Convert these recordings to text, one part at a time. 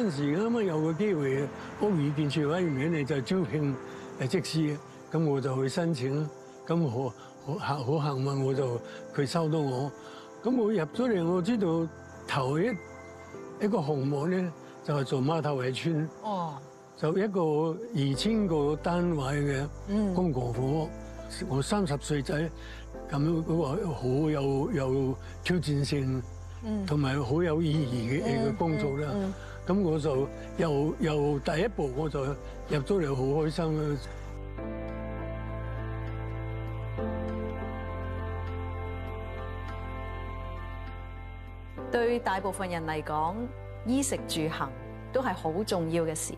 嗰陣時啱啱有個機會，屋宇建設委員會咧就招聘誒則師，咁我就去申請，咁好好好幸運，我就佢收到我，咁我入咗嚟，我知道頭一一個項目咧就係做馬頭圍村，哦，就一個二千個單位嘅公共房屋，我三十歲仔咁樣嗰個好有有挑戰性。同埋好有意義嘅嘅工作啦，咁我就由由第一步我就入咗嚟，好開心啦。對大部分人嚟講，衣食住行都係好重要嘅事，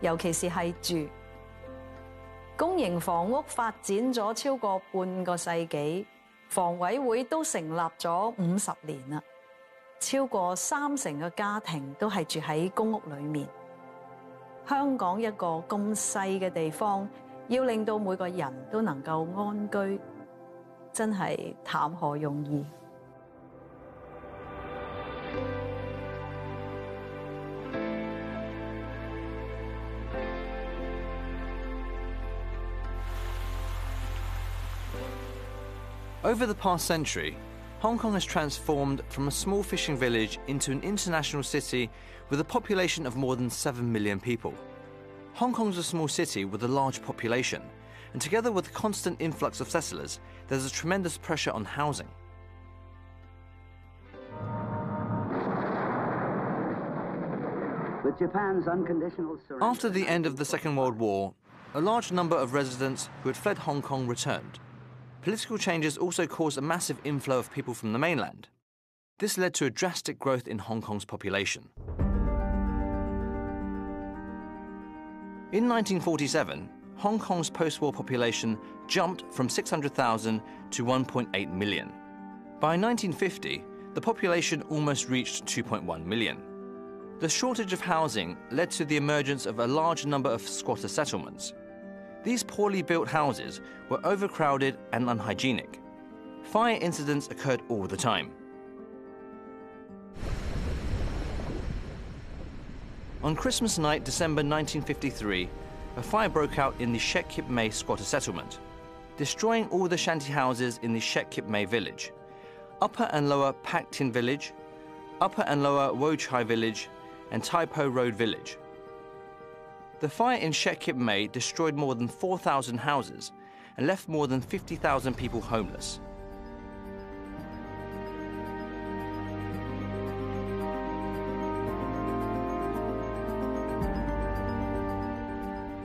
尤其是係住。公營房屋發展咗超過半個世紀。房委會都成立咗五十年啦，超過三成嘅家庭都係住喺公屋裏面。香港一個咁細嘅地方，要令到每個人都能夠安居，真係談何容易。Over the past century, Hong Kong has transformed from a small fishing village into an international city with a population of more than 7 million people. Hong Kong's a small city with a large population, and together with the constant influx of settlers, there's a tremendous pressure on housing. With Japan's unconditional surrender. After the end of the Second World War, a large number of residents who had fled Hong Kong returned. Political changes also caused a massive inflow of people from the mainland. This led to a drastic growth in Hong Kong's population. In 1947, Hong Kong's post-war population jumped from 600,000 to 1.8 million. By 1950, the population almost reached 2.1 million. The shortage of housing led to the emergence of a large number of squatter settlements. These poorly built houses were overcrowded and unhygienic. Fire incidents occurred all the time. On Christmas night, December 1953, a fire broke out in the Shek Kip Mei squatter settlement, destroying all the shanty houses in the Shek Kip Mei village, Upper and Lower Pak Tin village, Upper and Lower Wo Chai village, and Tai Po Road village. The fire in Kip Mei destroyed more than 4,000 houses and left more than 50,000 people homeless.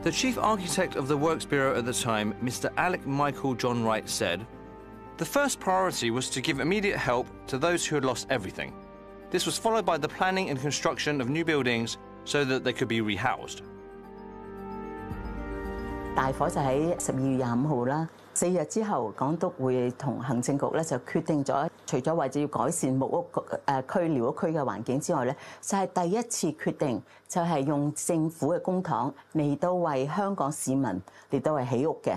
The chief architect of the Works Bureau at the time, Mr. Alec Michael John Wright, said, The first priority was to give immediate help to those who had lost everything. This was followed by the planning and construction of new buildings so that they could be rehoused. 大火就喺十二月廿五號啦。四日之後，港督會同行政局咧就決定咗，除咗為咗要改善木屋誒區寮屋區嘅環境之外咧，就係、第一次決定就係用政府嘅公帑嚟到為香港市民嚟到為起屋嘅。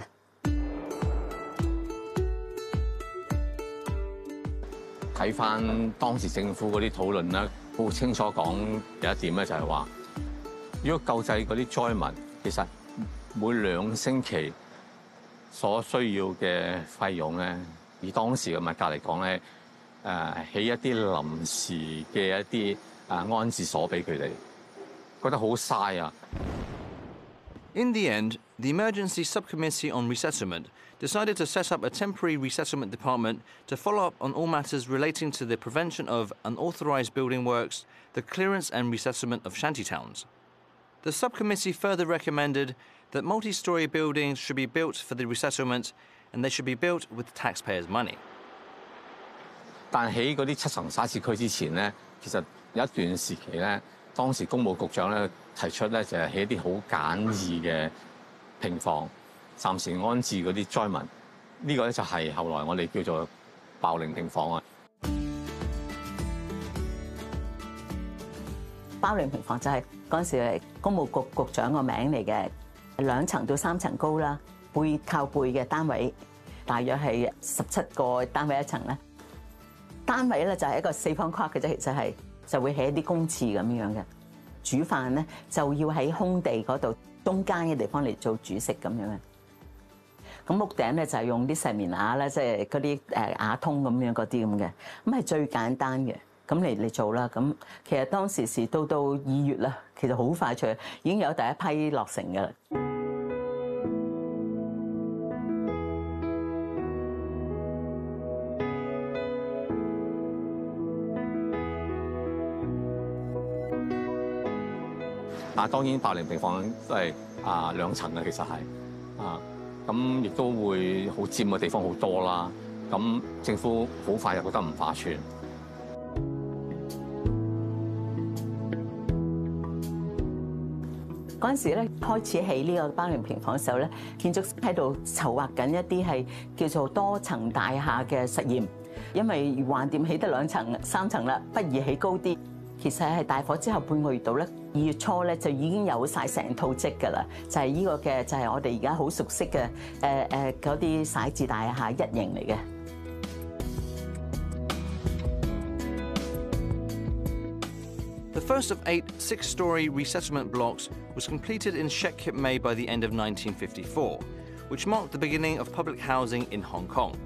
睇翻當時政府嗰啲討論咧，好清楚講有一點咧，就係話，如果救濟嗰啲災民，其實 每两星期所需要嘅费用咧，以当时嘅物价嚟讲咧，诶起一啲临时嘅一啲诶安置所俾佢哋，觉得好嘥啊！ In the end, the Emergency Subcommittee on Resettlement decided to set up a temporary resettlement department to follow up on all matters relating to the prevention of unauthorized building works, the clearance and resettlement of shantytowns. The subcommittee further recommended that multi-storey buildings should be built for the resettlement and they should be built with taxpayers' money. 但喺嗰啲七層沙士區之前咧，其實有一段時期咧，當時公務局長咧提出咧就係起一啲好簡易嘅平房，暫時安置嗰啲災民。呢、個咧就係後來我哋叫做爆靈平房啊。包零平房就係嗰陣時係公務局局長個名嚟嘅，兩層到三層高啦，背靠背嘅單位，大約係十七個單位一層咧。單位咧就係一個四方框嘅啫，其實係就會起一啲公廁咁樣嘅。煮飯咧就要喺空地嗰度中間嘅地方嚟做煮食咁樣嘅。咁屋頂咧就係用啲石棉瓦啦，即係嗰啲誒瓦通咁樣嗰啲咁嘅，咁係最簡單嘅。咁嚟嚟做啦。咁其實當時是到到二月啦，其實好快脆，已經有第一批落成嘅啦。啊，當然百零平方都係啊兩層嘅，其實係啊，咁亦都會好佔嘅地方好多啦。咁政府好快就覺得唔划算。嗰陣時咧，開始起呢個百零平房嘅時候咧，建築喺度籌劃緊一啲係叫做多層大廈嘅實驗，因為橫掂起得兩層、三層啦，不如起高啲。其實係大火之後半個月度咧，二月初咧就已經有晒成套積㗎啦，就係呢個嘅，就係我哋而家好熟悉嘅誒誒嗰啲細字大廈一型嚟嘅。First of eight six-story resettlement blocks was completed in Shek Kip Mei by the end of 1954, which marked the beginning of public housing in Hong Kong.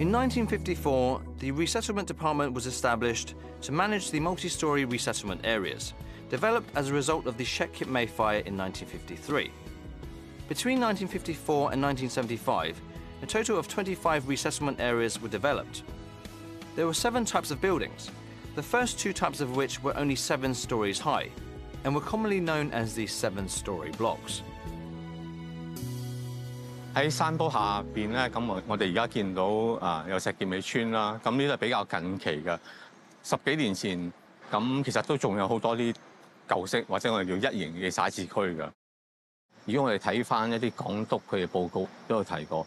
In 1954, the Resettlement Department was established to manage the multi-story resettlement areas, developed as a result of the Shek Kip Mei fire in 1953. Between 1954 and 1975, a total of 25 resettlement areas were developed. There were seven types of buildings, the first two types of which were only seven stories high, and were commonly known as the seven-story blocks. 喺山坡下边咧，咁我我哋而家见到啊有石硤尾村啦，咁呢啲系比较近期嘅。十几年前咁其实都仲有好多啲旧式或者我哋叫一型嘅徙置区嘅。如果我哋睇翻一啲港督佢嘅报告都有提过，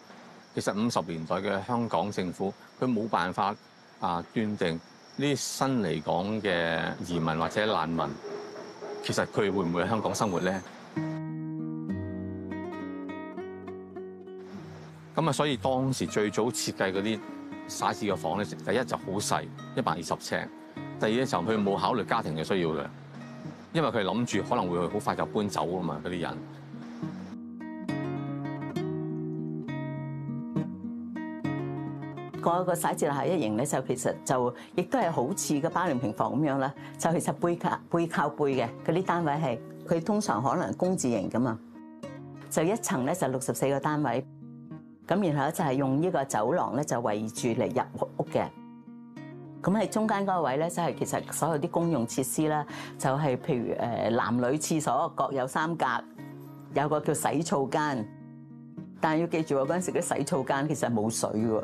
其实五十年代嘅香港政府佢冇办法 啊斷定呢新嚟港嘅移民或者難民，其實佢會唔會喺香港生活咧？咁啊，所以當時最早設計嗰啲徙置嘅房咧，第一就好細，一百二十尺；第二咧就佢冇考慮家庭嘅需要嘅，因為佢諗住可能會好快就搬走啊嘛，嗰啲人。嗰個細字樓係一型咧，就其實就亦都係好似個巴零平房咁樣啦。就其實背靠背靠背嘅嗰啲單位係佢通常可能公字型噶嘛，就一層咧就六十四個單位，咁然後咧就係用呢個走廊咧就圍住嚟入屋嘅。咁喺中間嗰個位咧，就係其實所有啲公用設施啦，就係譬如誒男女廁所各有三格，有個叫洗澡間，但係要記住喎，嗰陣時啲洗澡間其實冇水喎。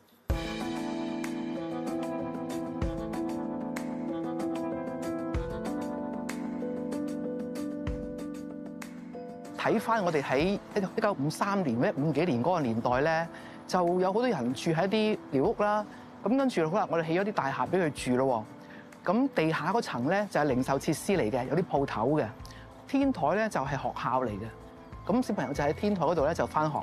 睇翻我哋喺一九五三年或者五幾年嗰個年代咧，就有好多人住喺啲寮屋啦。咁跟住好啦，我哋起咗啲大廈俾佢住咯。咁地下嗰層咧就係零售設施嚟嘅，有啲鋪頭嘅。天台咧就係學校嚟嘅。咁小朋友就喺天台嗰度咧就翻學。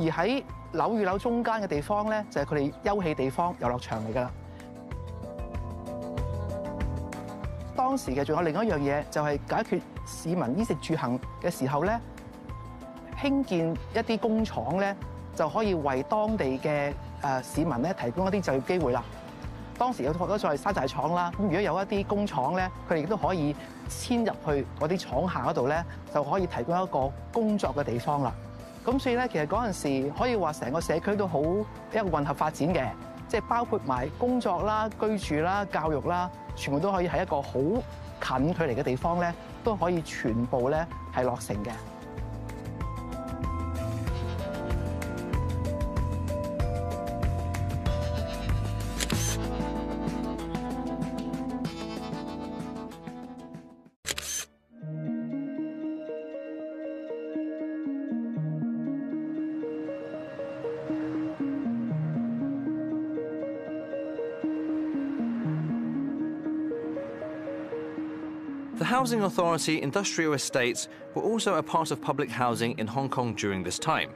而喺樓與樓中間嘅地方咧，就係佢哋休憩地方、遊樂場嚟㗎啦。當時嘅仲有另一樣嘢，就係解決市民衣食住行嘅時候咧，興建一啲工廠咧，就可以為當地嘅誒市民咧提供一啲就業機會啦。當時有好多在山寨廠啦，咁如果有一啲工廠咧，佢哋亦都可以遷入去嗰啲廠廈嗰度咧，就可以提供一個工作嘅地方啦。咁所以咧，其實嗰陣時可以話成個社區都好一個混合發展嘅。即係包括埋工作啦、居住啦、教育啦，全部都可以喺一個好近距離嘅地方咧，都可以全部咧係落成嘅。Housing Authority industrial estates were also a part of public housing in Hong Kong during this time.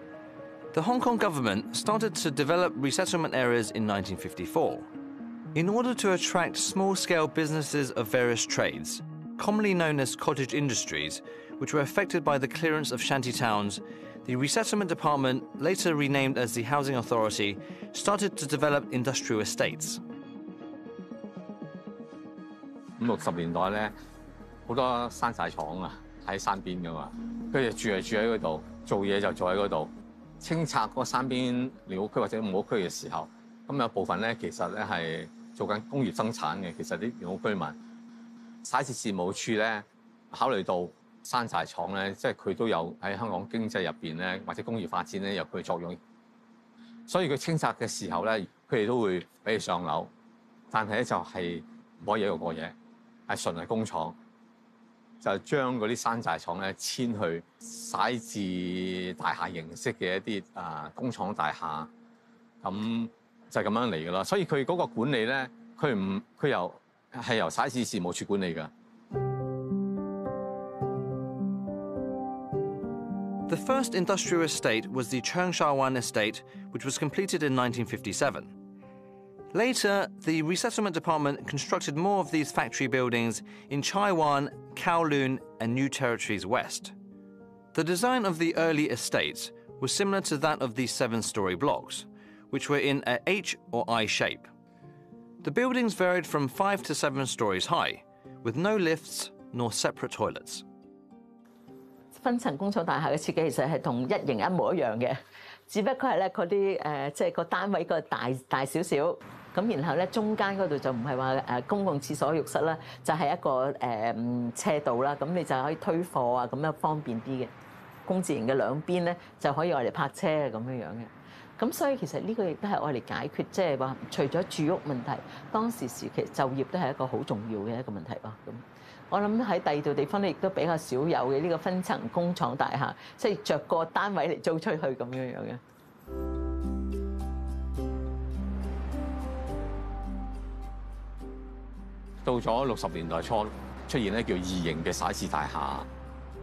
The Hong Kong government started to develop resettlement areas in 1954. In order to attract small scale businesses of various trades, commonly known as cottage industries, which were affected by the clearance of shanty towns, the Resettlement Department, later renamed as the Housing Authority, started to develop industrial estates. 五六十年代咧， 好多山寨廠啊喺山邊噶嘛，佢哋住係住喺嗰度，做嘢就做喺嗰度。清拆嗰個山邊寮屋區或者木屋區嘅時候，咁有部分咧其實咧係做緊工業生產嘅，其實啲寮屋居民。徙置事務處咧考慮到山寨廠咧，即係佢都有喺香港經濟入邊咧，或者工業發展咧有佢嘅作用，所以佢清拆嘅時候咧，佢哋都會俾佢上樓，但係咧就係唔可以一個過夜。係純係工廠，就將嗰啲山寨廠咧遷去徙置大廈形式嘅一啲啊工廠大廈，咁就係咁樣嚟㗎啦。所以佢嗰個管理咧，佢唔佢由係由徙置事務處管理㗎。The first industrial estate was the Changsha Wan estate, which was completed in 1957. Later, the resettlement department constructed more of these factory buildings in Chai Wan, Kowloon, and New Territories West. The design of the early estates was similar to that of these seven story blocks, which were in a H or I shape. The buildings varied from five to seven stories high, with no lifts nor separate toilets. 分层工厂大厦嘅设计其实系同一型一模一样嘅，只不过系咧嗰啲诶，即系个单位个大大少少， 咁然後咧中間嗰度就唔係話誒公共廁所浴室啦，就係、一個誒、車道啦，咁你就可以推貨啊，咁樣方便啲嘅。工字形嘅兩邊咧就可以愛嚟泊車啊咁樣樣嘅。咁所以其實呢個亦都係愛嚟解決，即係話除咗住屋問題，當時時期就業都係一個好重要嘅一個問題咯。咁我諗喺第二度地方咧，亦都比較少有嘅呢個分層工廠大廈，即係着個單位嚟租出去咁樣樣嘅。到咗六十年代初出現咧叫二型嘅徙置大廈，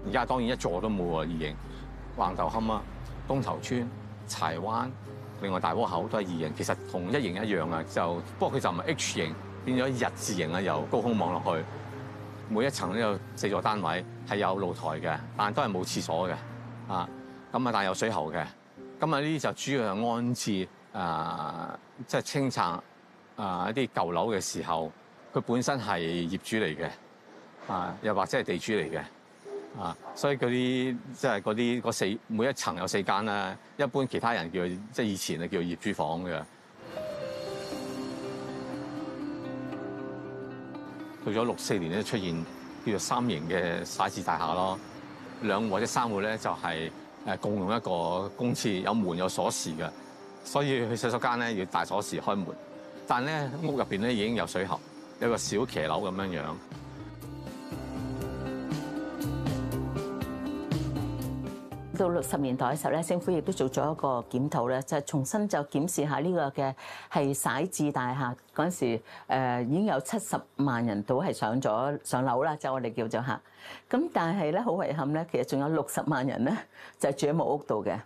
而家當然一座都冇喎二型。橫頭磡啊、東頭村、柴灣，另外大窩口都係二型，其實同一型一樣啊，就不過佢就唔係 H 型，變咗日字型啊，由高空望落去，每一層都有四座單位，係有露台嘅，但都係冇廁所嘅，啊，咁啊但有水喉嘅，咁啊呢啲就主要係安置啊，即係清拆啊一啲舊樓嘅時候。佢本身係業主嚟嘅，啊，又或者係地主嚟嘅，啊，所以嗰啲即係嗰啲嗰四每一層有四間啦，一般其他人叫即係以前啊叫業主房嘅。到咗六四年咧出現叫做三型嘅徙置大廈咯，兩戶或者三戶咧就係誒共用一個公廁，有門有鎖匙嘅，所以去洗手間咧要大鎖匙開門，但咧屋入邊咧已經有水喉。一個小騎樓咁樣樣。到六十年代嘅時候咧，政府亦都做咗一個檢討咧，就重新就檢視下呢個嘅係徙置大廈嗰陣時，誒已經有七十萬人到係上咗上樓啦，就我哋叫做嚇。咁但係咧好遺憾咧，其實仲有六十萬人咧就住喺木屋度嘅。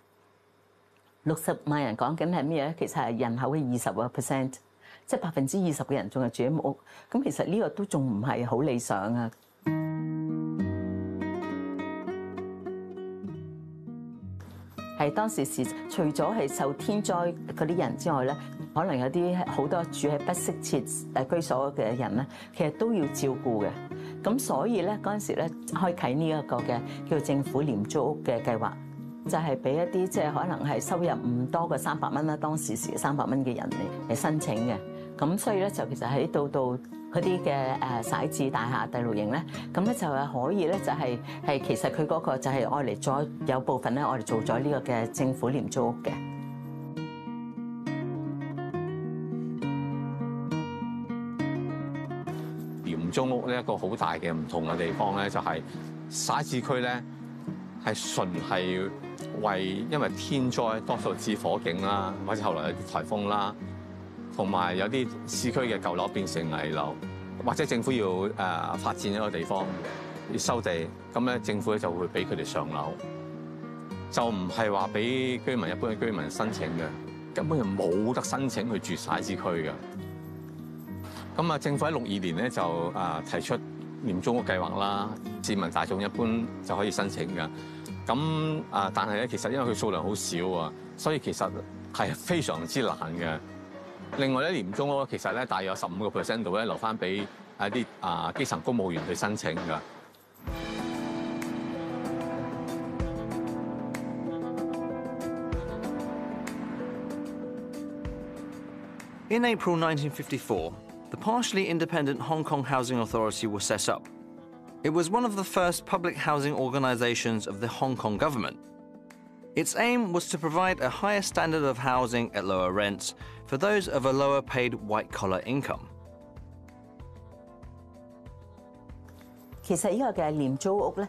六十萬人講緊係咩咧？其實係人口嘅二十個 percent。即係百分之二十嘅人仲係住喺木屋，咁其實呢個都仲唔係好理想啊！係當時時，除咗係受天災嗰啲人之外咧，可能有啲好多住喺不適切誒居所嘅人咧，其實都要照顧嘅。咁所以咧嗰陣時咧，開啟呢一個嘅叫政府廉租屋嘅計劃。就係俾一啲即係可能係收入唔多過三百蚊啦，當時時三百蚊嘅人嚟嚟申請嘅。咁所以咧就其實喺到到嗰啲嘅誒徙置大廈第六營咧，咁咧就係可以咧就係係其實佢嗰個就係愛嚟咗有部分咧，我哋做咗呢個嘅政府廉租屋嘅。廉租屋呢一個好大嘅唔同嘅地方咧，就係徙置區咧係純係為因為天災多數致火警啦，或者後來有啲颱風啦，同埋有啲市區嘅舊樓變成危樓，或者政府要誒發展一個地方要收地，咁咧政府咧就會俾佢哋上樓，就唔係話俾居民一般嘅居民申請嘅，根本就冇得申請去住徙置區嘅。咁啊，政府喺六二年咧就誒提出廉租屋計劃啦，市民大眾一般就可以申請嘅。咁啊，但係咧其實因為佢數量好少啊，所以其實係非常之難嘅。另外咧，廉租屋其实咧大约有十五个 percent 度咧留翻俾一啲啊基层公务员去申请㗎。 In April 1954, the partially independent Hong Kong Housing Authority was set up. It was one of the first public housing organizations of the Hong Kong government. Its aim was to provide a higher standard of housing at lower rents for those of a lower paid white collar income. 其实呢个嘅廉租屋咧，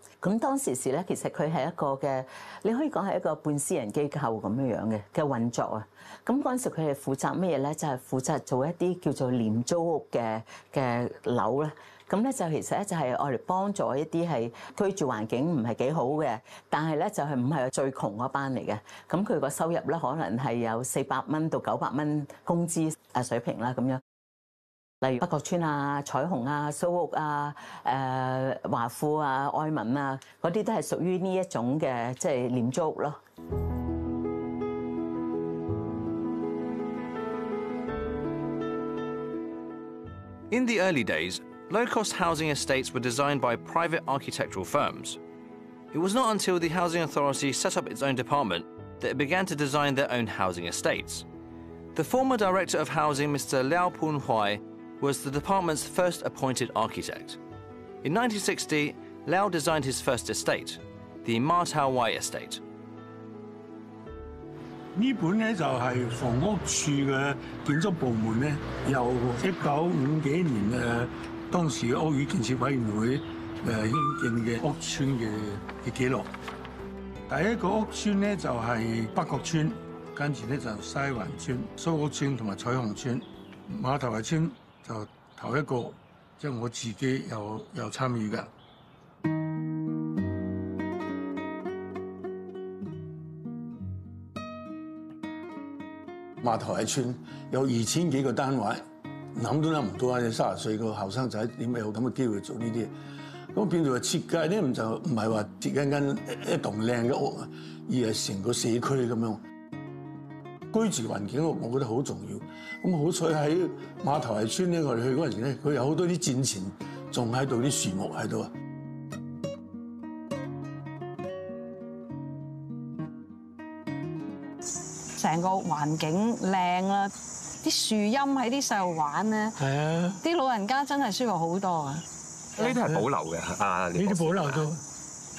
咁當時時咧，其實佢係一個嘅，你可以講係一個半私人機構咁樣樣嘅嘅運作啊。咁嗰陣時佢係負責咩嘢咧？就係、負責做一啲叫做廉租屋嘅嘅樓咧。咁咧就其實咧就係我哋幫助一啲係居住環境唔係幾好嘅，但係咧就係唔係最窮嗰班嚟嘅。咁佢個收入咧可能係有四百蚊到九百蚊工資啊水平啦咁樣。例如北角村啊、彩虹啊、苏屋啊、诶华富啊、爱民啊，嗰啲都系属于呢一种嘅即系廉租屋咯。 In the early days, low cost housing estates were designed by private architectural firms. It was not until the Housing Authority set up its own department that it began to design their own housing estates. The former Director of Housing, Mr. Liao Pun Huai, was the department's first appointed architect. In 1960, Liao designed his first estate, the Ma Tao Wai Estate. 呢本咧就係房屋處嘅建築部門咧，由一九五幾年嘅當時嘅屋宇建設委員會誒興建嘅屋村嘅嘅記錄。第一個屋村咧就係北角村，跟住咧就西環村、蘇屋村同埋彩虹村。馬頭圍村就頭一個，即係我自己有有參與㗎。馬頭喺村有二千幾個單位，諗都諗唔到啊！你三十歲個後生仔點有咁嘅機會做呢啲？咁變做設計咧，唔就唔係話設計間一棟靚嘅屋，而係成個社區咁樣居住環境，我我覺得好重要。咁好彩喺馬頭圍村咧，我哋去嗰陣時咧，佢有好多啲戰前仲喺度啲樹木喺度啊。成個環境靚啦，啲樹蔭喺啲細路玩咧，係啊，啲老人家真係舒服好多啊！呢啲係保留嘅啊！呢啲保留到。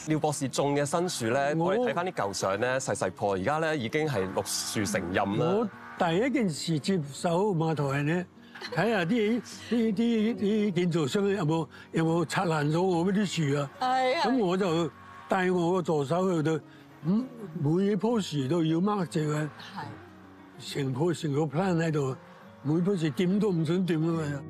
廖博士種嘅新樹咧，我我哋睇翻啲舊相咧，細細棵，而家咧已經係綠樹成蔭我。第一件事接手碼頭係咧，睇下啲啲啲啲建造商有冇有冇拆爛咗我嗰啲樹啊？係咁我就帶我個助手去到，咁每棵樹都要 mark 住嘅，成棵成個 plan 喺度，每棵樹掂都唔想掂啊嘛。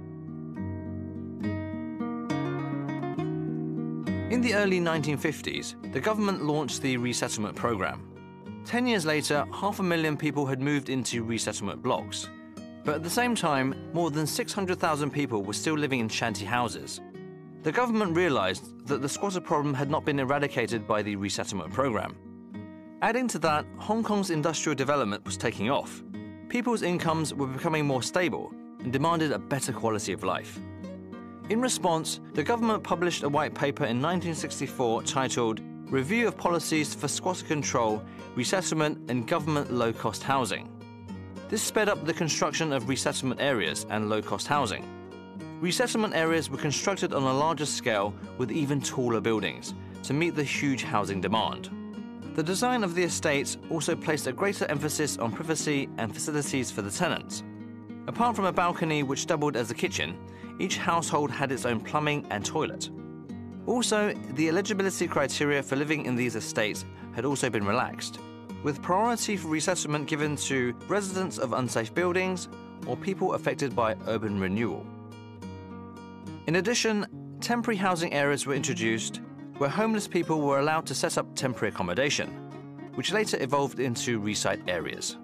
In the early 1950s, the government launched the resettlement program. Ten years later, half a million people had moved into resettlement blocks. But at the same time, more than 600,000 people were still living in shanty houses. The government realised that the squatter problem had not been eradicated by the resettlement programme. Adding to that, Hong Kong's industrial development was taking off. People's incomes were becoming more stable and demanded a better quality of life. In response, the government published a white paper in 1964 titled Review of Policies for Squatter Control, Resettlement and Government Low Cost Housing. This sped up the construction of resettlement areas and low cost housing. Resettlement areas were constructed on a larger scale with even taller buildings to meet the huge housing demand. The design of the estates also placed a greater emphasis on privacy and facilities for the tenants. Apart from a balcony which doubled as a kitchen, each household had its own plumbing and toilet. Also, the eligibility criteria for living in these estates had also been relaxed, with priority for resettlement given to residents of unsafe buildings or people affected by urban renewal. In addition, temporary housing areas were introduced where homeless people were allowed to set up temporary accommodation, which later evolved into resite areas.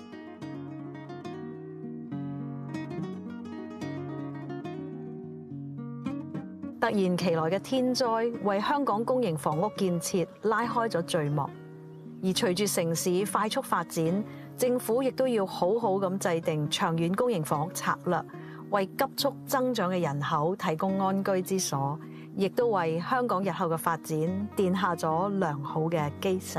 突然其来嘅天灾，为香港公营房屋建设拉开咗序幕。而随住城市快速发展，政府亦都要好好咁制定长远公营房屋策略，为急速增长嘅人口提供安居之所，亦都为香港日后嘅发展奠下咗良好嘅基石。